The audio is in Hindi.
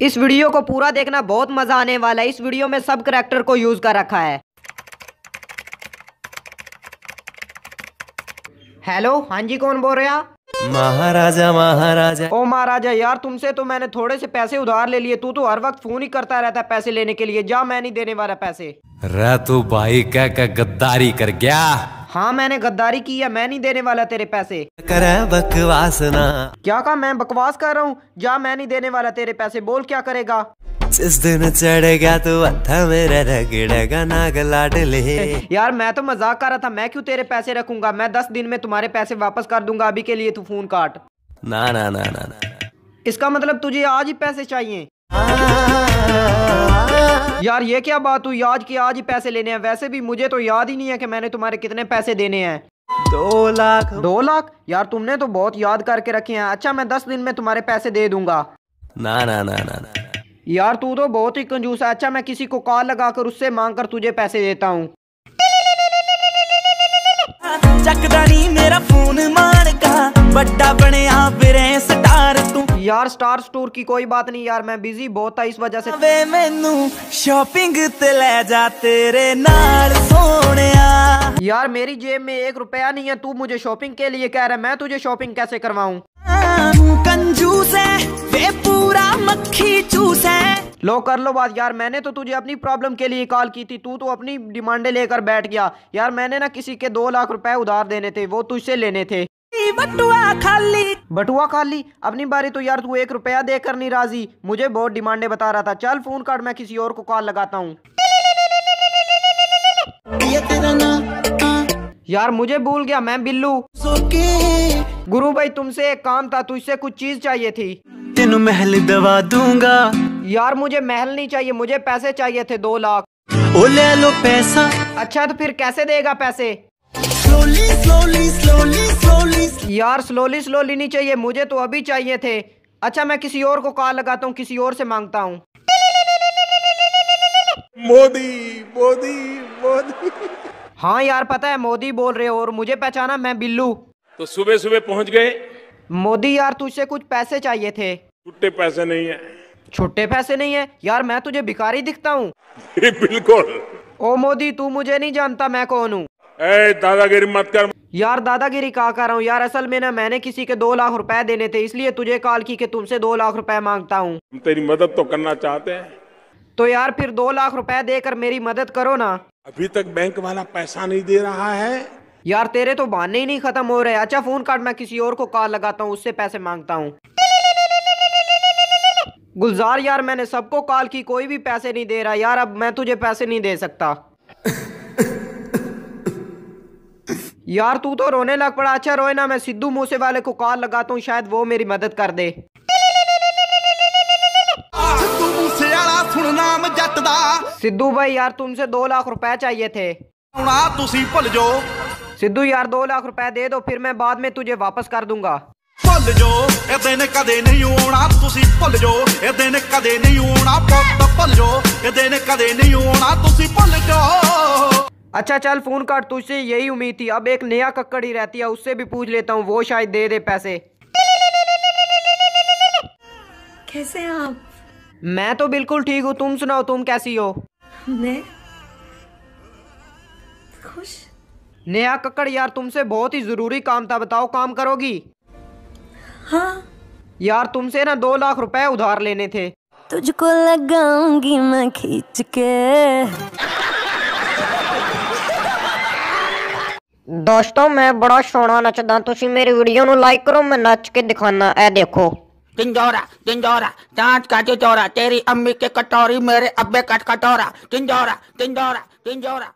इस वीडियो को पूरा देखना बहुत मज़ा आने वाला है। इस वीडियो में सब करेक्टर को यूज़ कर रखा है। हेलो हाँ जी कौन बोल रहे महाराजा महाराजा। ओ महाराजा यार तुमसे तो मैंने थोड़े से पैसे उधार ले लिए। तू तो हर वक्त फ़ोन ही करता रहता है पैसे लेने के लिए। जा मैं नहीं देने वाला पैसे। रे तू भाई क्या क्या गद्दारी कर गया। हाँ मैंने गद्दारी की है मैं नहीं देने वाला तेरे पैसे। करे बकवास ना। क्या कहा मैं बकवास कर रहा हूँ? जा मैं नहीं देने वाला तेरे पैसे बोल क्या करेगा? जिस दिन चढ़ेगा तू हथा मेरा रगड़ेगा नाग लाडले यार मैं तो मज़ाक कर रहा था मैं क्यों तेरे पैसे रखूँगा? मैं दस दिन में तुम्हारे पैसे वापस कर दूँगा अभी के लिए तू फ़ोन काट। ना ना ना ना ना इसका मतलब तुझे आज ही पैसे चाहिए। यार ये क्या बात हुई आज की आज ही पैसे लेने हैं वैसे भी मुझे तो याद ही नहीं है कि मैंने तुम्हारे कितने पैसे देने हैं दो लाख दो लाख यार तुमने तो बहुत याद करके रखे हैं अच्छा मैं दस दिन में तुम्हारे पैसे दे दूंगा ना ना ना ना ना यार तू तो बहुत ही कंजूस है अच्छा मैं किसी को कॉल लगाकर उससे मांग कर तुझे पैसे देता हूँ ਚੱਕਦਾ ਨਹੀਂ ਮੇਰਾ ਫੋਨ ਮਾਰਗਾ ਵੱਡਾ ਬਣਿਆ ਵੀਰੇ ਸਟਾਰ ਤੂੰ यार स्टार स्टोर की कोई बात नहीं यार मैं बिजी बहुत था इस वजह से ਵੇ ਮੈਨੂੰ ਸ਼ਾਪਿੰਗ ਤੇ ਲੈ ਜਾ ਤੇਰੇ ਨਾਲ ਸੋਹਣਿਆ यार मेरी जेब में एक रुपया नहीं है तू मुझे शॉपिंग के लिए कह रहा है मैं तुझे शॉपिंग कैसे करवाऊं ਤੂੰ ਕੰਜੂਸ ਹੈ ਵੇ ਪੂਰਾ ਮੱਖੀ ਚੂਸ ਹੈ लो कर लो बात यार मैंने तो तुझे अपनी प्रॉब्लम के लिए कॉल की थी तू तो अपनी डिमांडें लेकर बैठ गया यार मैंने ना किसी के दो लाख रुपए उधार देने थे वो तुझसे लेने थे खाली बटुआ खाली। बटुआ खाली? अपनी बारी तो यार तू एक रुपया देकर नहीं राज़ी। मुझे बहुत डिमांडे बता रहा था। चल फ़ोन काट मैं किसी और को कॉल लगाता हूँ। यार मुझे भूल गया मैं बिल्लू। गुरु भाई तुमसे एक काम था तुझसे कुछ चीज़ चाहिए थी। तेन महल दवा दूँगा। यार मुझे महल नहीं चाहिए मुझे पैसे चाहिए थे दो लाख। ओ ले लो पैसा। अच्छा तो फिर कैसे देगा पैसे? स्लोली यार स्लोली स्लोली नहीं चाहिए मुझे तो अभी चाहिए थे। अच्छा मैं किसी और को कॉल लगाता हूँ किसी और से माँगता हूँ। मोदी मोदी मोदी। हाँ यार पता है मोदी बोल रहे हो और मुझे पहचाना मैं बिल्लू। तो सुबह सुबह पहुँच गए। मोदी यार तुझसे कुछ पैसे चाहिए थे। छुट्टे पैसे नहीं है। छुट्टे पैसे नहीं है? यार मैं तुझे भिखारी दिखता हूँ। बिल्कुल। ओ मोदी तू मुझे नहीं जानता मैं कौन हूँ। ए दादागिरी मत कर। यार दादागिरी कहा कर रहा हूँ? यार असल में ना मैंने किसी के दो लाख रुपए देने थे इसलिए तुझे कॉल की कि तुमसे दो लाख रुपए माँगता हूँ। हम तेरी मदद तो करना चाहते हैं। तो यार फिर दो लाख रुपए देकर मेरी मदद करो ना। अभी तक बैंक वाला पैसा नहीं दे रहा है। यार तेरे तो बहाने ही नहीं खत्म हो रहे अच्छा फ़ोन काट मैं किसी और को कॉल लगाता हूँ उससे पैसे माँगता हूँ। गुलजार यार मैंने सबको कॉल की कोई भी पैसे नहीं दे रहा। यार अब मैं तुझे पैसे नहीं दे सकता। यार तू तो रोने लग पड़ा अच्छा रोए ना मैं सिद्धू मूसे वाले को कॉल लगाता हूँ शायद वो मेरी मदद कर दे ਸਿੱਧੂ ਮੂਸੇ ਵਾਲਾ ਸੁਣ ਨਾਮ ਜੱਟ ਦਾ सिद्धू भाई यार तुमसे दो लाख रुपए चाहिए थे ਹੁਣਾ ਤੁਸੀਂ ਭੁੱਲ ਜਾਓ सिद्धू यार दो लाख रुपए दे दो फिर मैं बाद में तुझे वापस कर दूंगा ਭੁੱਲ ਜਾਓ ਇਹ ਦਿਨ ਕਦੇ ਨਹੀਂ ਆਉਣਾ ਤੁਸੀਂ ਭੁੱਲ ਜਾਓ ਇਹ ਦਿਨ ਕਦੇ ਨਹੀਂ ਆਉਣਾ ਪੁੱਤ ਭੁੱਲ ਜਾਓ ਇਹ ਦਿਨ ਕਦੇ ਨਹੀਂ ਆਉਣਾ ਤੁਸੀਂ ਭੁੱਲ ਜਾਓ अच्छा चल फ़ोन काट तुझसे यही उम्मीद थी। अब एक नया कक्कड़ ही रहती है उससे भी पूछ लेता हूँ वो शायद दे दे पैसे। कैसे हैं आप? मैं तो बिल्कुल ठीक हूँ तुम सुनाओ तुम कैसी हो? मैं खुश। नया कक्कड़ यार तुमसे बहुत ही ज़रूरी काम था बताओ काम करोगी? हाँ। यार तुमसे ना दो लाख रुपए उधार लेने थे। तुझको लगाऊँगी मैं खींच के। ਦੋਸਤੋ ਮੈਂ ਬੜਾ ਸੋਹਣਾ ਨੱਚਦਾ ਤੁਸੀਂ ਮੇਰੀ ਵੀਡੀਓ ਨੂੰ ਲਾਈਕ ਕਰੋ ਮੈਂ ਨੱਚ ਕੇ ਦਿਖਾਣਾ ਇਹ ਦੇਖੋ तिंजोरा तिंजोरा जांच का चिचोरा तेरी अम्मी के कटोरी मेरे अब्बे का कटोरा तिंजोरा तिंजोरा तिंजोरा